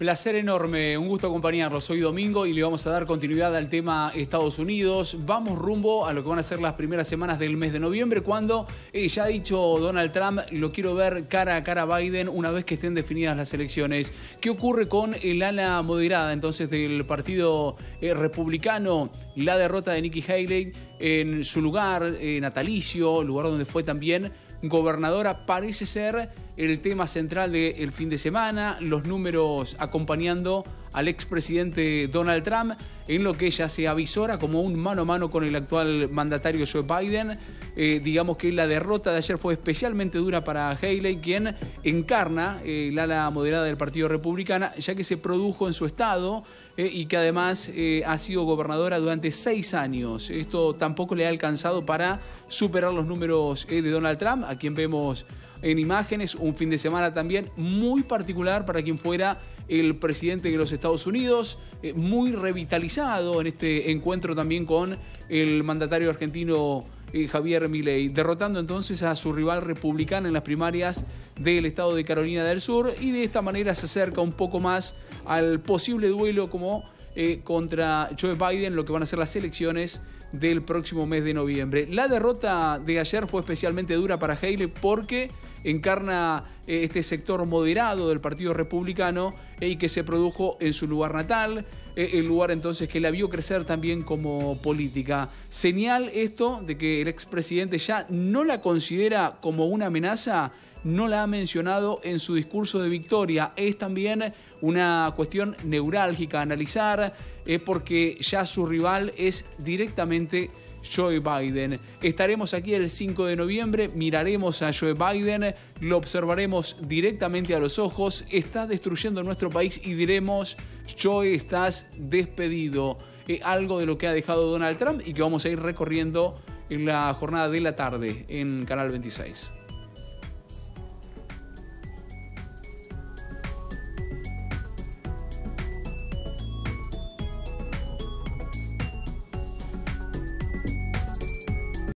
Placer enorme, un gusto acompañarlos. Soy Domingo y le vamos a dar continuidad al tema Estados Unidos. Vamos rumbo a lo que van a ser las primeras semanas del mes de noviembre, cuando eh, ya ha dicho Donald Trump, lo quiero ver cara a cara a Biden una vez que estén definidas las elecciones. ¿Qué ocurre con el ala moderada entonces del Partido eh, Republicano? La derrota de Nikki Haley en su lugar eh, natalicio, lugar donde fue también gobernadora, parece ser el tema central del fin de semana, los números acompañando al expresidente Donald Trump en lo que ella se avisora como un mano a mano con el actual mandatario Joe Biden. Eh, digamos que la derrota de ayer fue especialmente dura para Haley, quien encarna eh, el ala moderada del Partido Republicano, ya que se produjo en su estado eh, y que además ha sido gobernadora durante seis años. Esto tampoco le ha alcanzado para superar los números de Donald Trump, a quien vemos en imágenes, un fin de semana también muy particular para quien fuera el presidente de los Estados Unidos, eh, muy revitalizado en este encuentro también con el mandatario argentino eh, Javier Milei, derrotando entonces a su rival republicano en las primarias del estado de Carolina del Sur y de esta manera se acerca un poco más al posible duelo como eh, contra Joe Biden, lo que van a ser las elecciones del próximo mes de noviembre. La derrota de ayer fue especialmente dura para Haley porque encarna eh, este sector moderado del Partido Republicano eh, y que se produjo en su lugar natal, el lugar entonces que la vio crecer también como política. Señal esto de que el expresidente ya no la considera como una amenaza, no la ha mencionado en su discurso de victoria. Es también una cuestión neurálgica a analizar, es porque ya su rival es directamente Joe Biden. Estaremos aquí el 5 de noviembre, miraremos a Joe Biden, lo observaremos directamente a los ojos, está destruyendo nuestro país y diremos, Joe, estás despedido. algo de lo que ha dejado Donald Trump y que vamos a ir recorriendo en la jornada de la tarde en Canal 26.